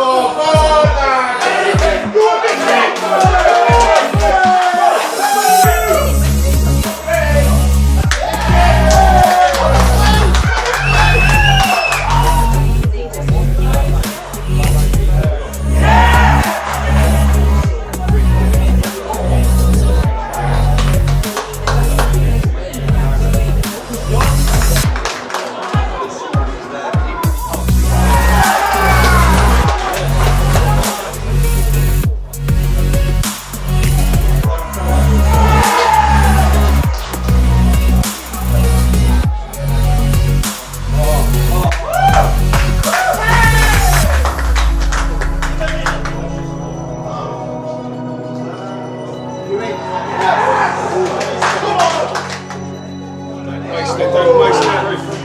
Oh, espetáculo mais terra e